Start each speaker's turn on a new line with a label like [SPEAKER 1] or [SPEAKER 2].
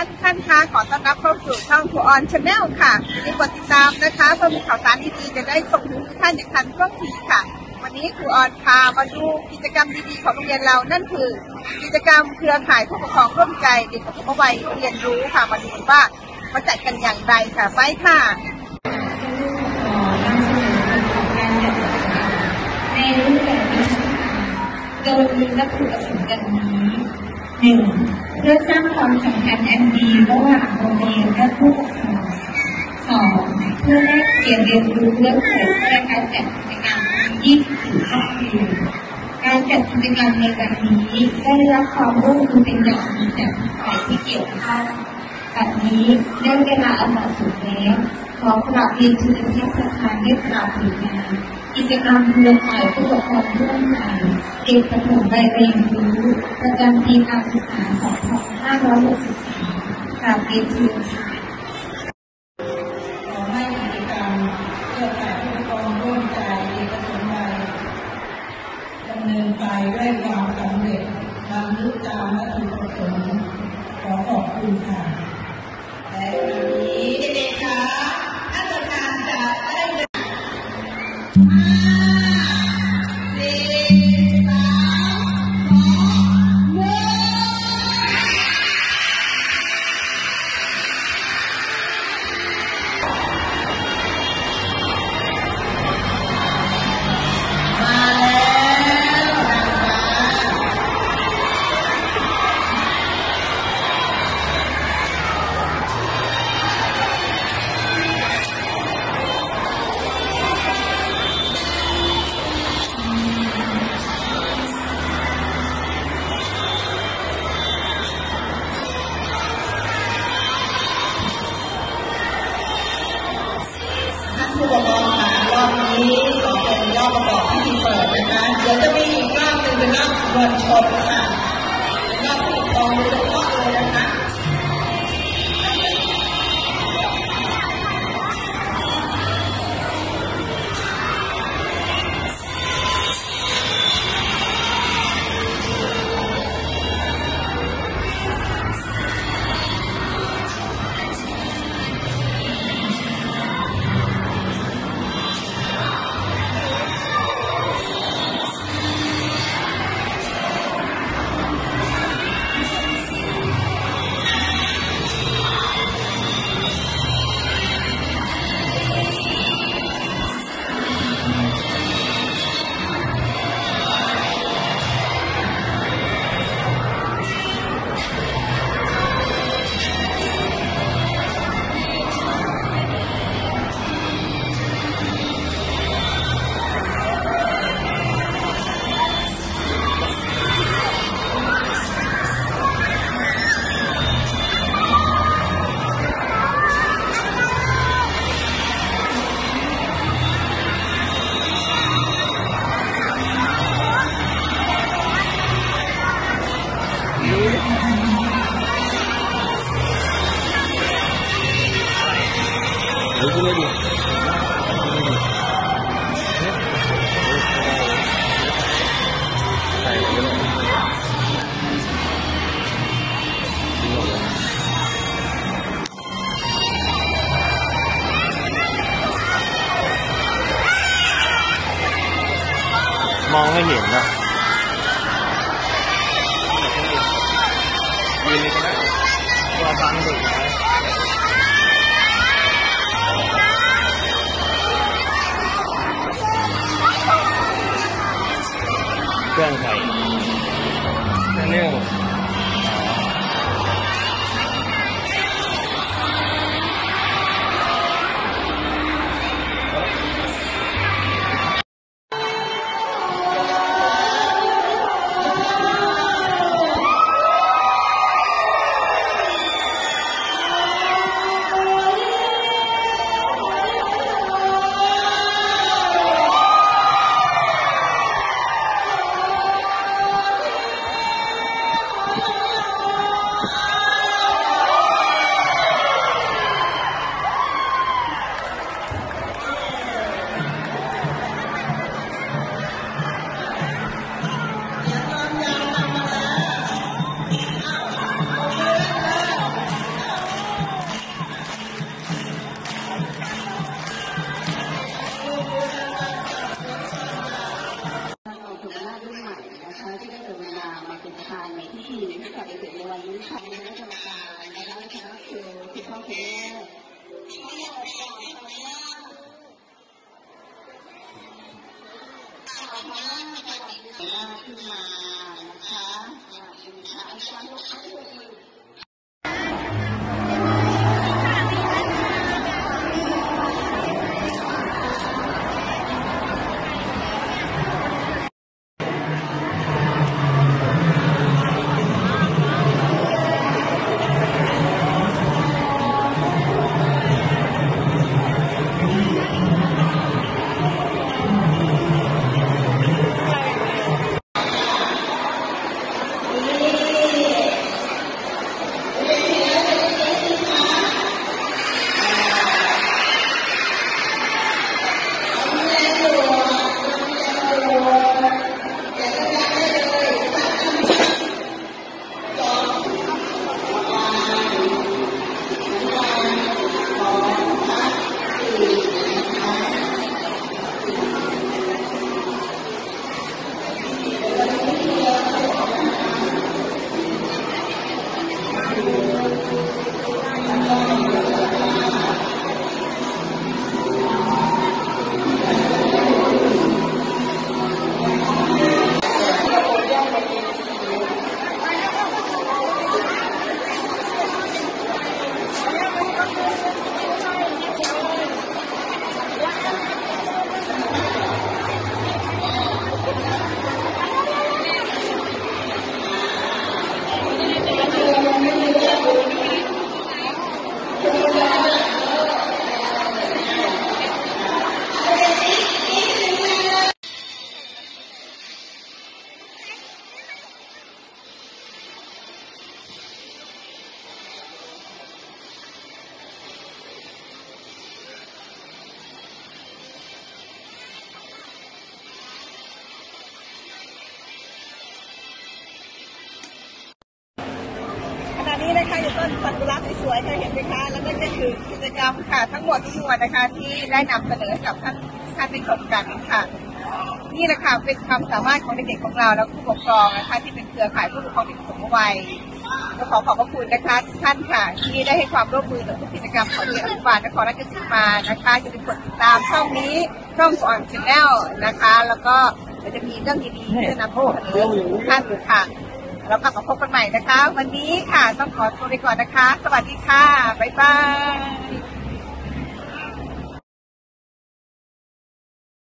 [SPEAKER 1] านทุกท่านคะขอต้อนรับเข้าสู่ช่องครูออน channel ค่ะอย่าลืมกดติดตามนะคะ เพื่อมีข่าวสารดีๆจะได้ส่งถึงทุกท่านอย่างทันท่วงทีค่ะ วันนี้ครูออนพามาดูกิจกรรมดีๆของโรงเรียนเรานั่นคือ กิจกรรมเครือข่ายผู้ปกครองร่วมใจเด็กปฐมวัยเรียนรู้ค่ะมาดูว่ามาจัดกันอย่างไรค่ะไปค่ะ
[SPEAKER 2] ในรูปแบบนี้โดยมีวัตถุประสงค์ดังนี้หนึ่ง เพื่อสร้างความสัมพันธ์อันดีระหว่างโรงเรียนและผู้ปกครองสองเพื่อแลกเปลี่ยนเรียนรู้และเผยแพร่การจัดกิจกรรมยี่สิบสี่ครอบครัวการจัดกิจกรรมในแบบนี้ได้รับความร่วมมือเป็นอย่างดีจากฝ่ายที่เกี่ยวข้องแบบนี้ได้เวลาอันเหมาะสมแล้วขอกราบเรียนเชิญท่านประธานได้กล่าวถึงงาน กิจกรรมเครือข่ายผู้ปกครองร่วมกันเด็กประถมวัยเรียนรู้ประจำปีการศึกษา2563กราบเรียนเชิญค่ะ
[SPEAKER 3] ขอให้กิจกรรมเครือข่ายผู้ปกครองร่วมใจเอกชนใดดำเนินไปด้วยความสำเร็จบรรลุตามวัตถุประสงค์ขอขอบคุณค่ะ ป็นรอบประกอบพิธีเปิดนะคะเดี๋ยวจะมีอีกรอบหนึ่งเป็นรอบวันชนค่ะรอบผู้ปกครองโดยเฉพาะ
[SPEAKER 4] มองไม่เห็นนะยืนเลยก็ได้ นี้นะ
[SPEAKER 5] คะอยู่
[SPEAKER 1] ต้นซากุระสวยๆค่ะเห็นไหมคะ แล้วนั่นก็คือกิจกรรมค่ะทั้งหมดทั้งมวลนะคะที่ได้นำเสนอกับท่านท่านได้ชมกันค่ะนี่แหละค่ะเป็นความสามารถของเด็กๆของเราและผู้ปกครองนะคะที่เป็นเครือข่ายผู้ปกครองเด็กสูงวัยก็ขอขอบพระคุณนะคะท่านค่ะ ที่ได้ให้ความร่วมมือกับทุกกิจกรรมของเรียนอนุบาลนครราชสีมานะคะจะเป็นกดติดตามช่องนี้ช่องสอนชแนลนะคะ แล้วก็เดี๋ยวจะมีเรื่องดีๆที่จะนำเสนอทุกท่านค่ะ แล้วกลับมาพบกันใหม่นะคะ วันนี้ค่ะต้องขอตัวไปก่อนนะคะ สวัสดีค่ะ บ๊ายบาย